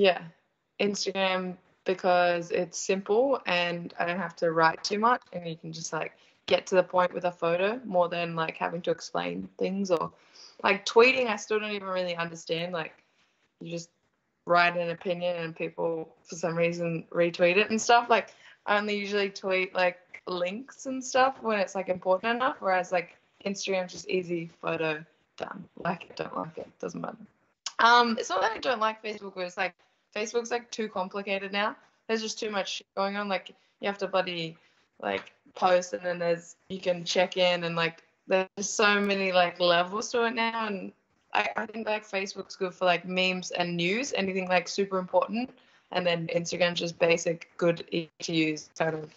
yeah, Instagram because it's simple and I don't have to write too much and you can just like get to the point with a photo more than like having to explain things or like tweeting I still don't even really understand like you just write an opinion and people for some reason retweet it and stuff. Like I only usually tweet like links and stuff when it's like important enough whereas like Instagram's just easy photo done. Like it don't like it. Doesn't matter. Um it's not that I don't like Facebook but it's like Facebook's like too complicated now. There's just too much going on. Like you have to bloody like post and then there's you can check in and like there's so many like levels to it now and I, I think like Facebook's good for like memes and news, anything like super important. And then Instagram's just basic, good to use kind of